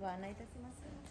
ご案内いたします。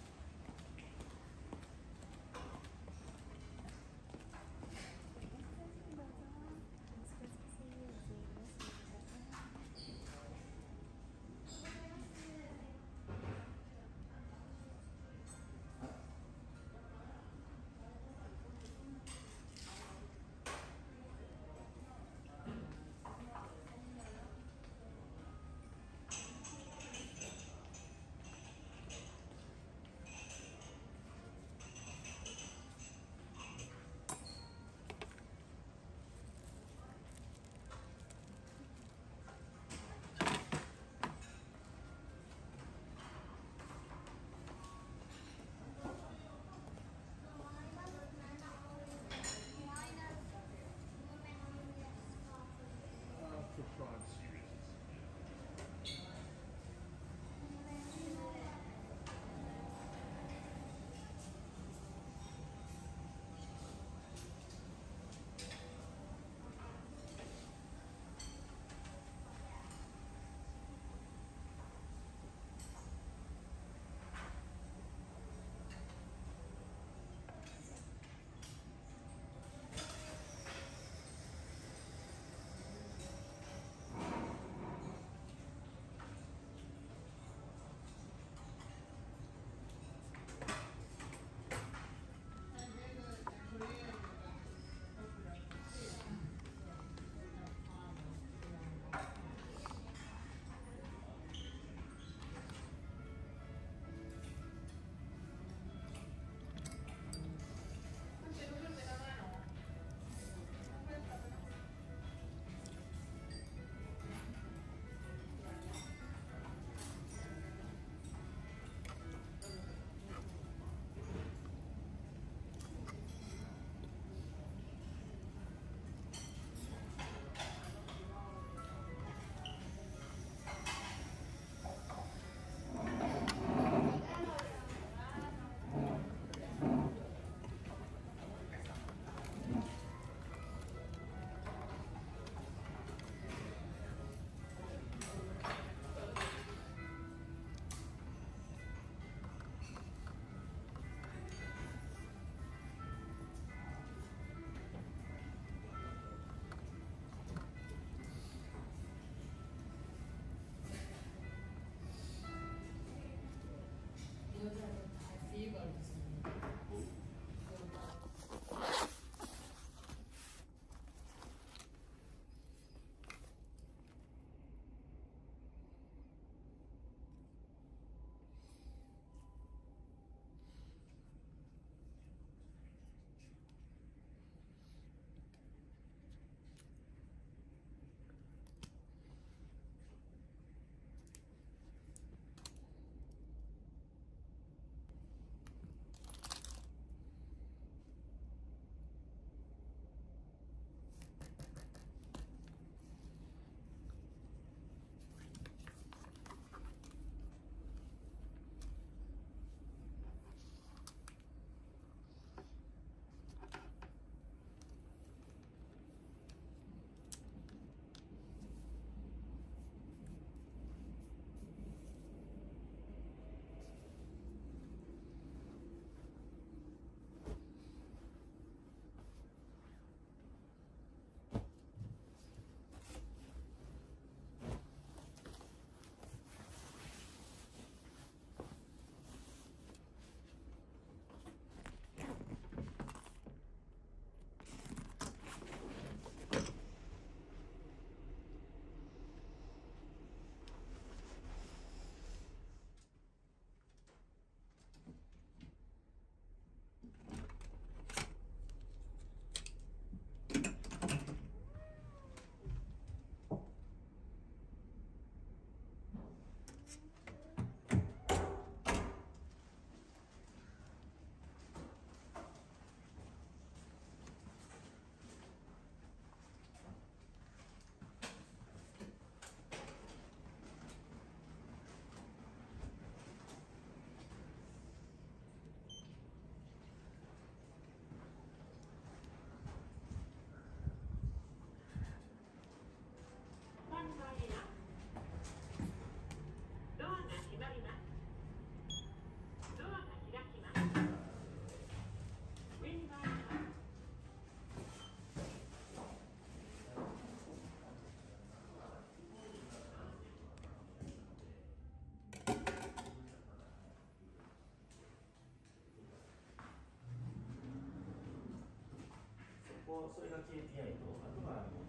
それが KPI と。あとはあの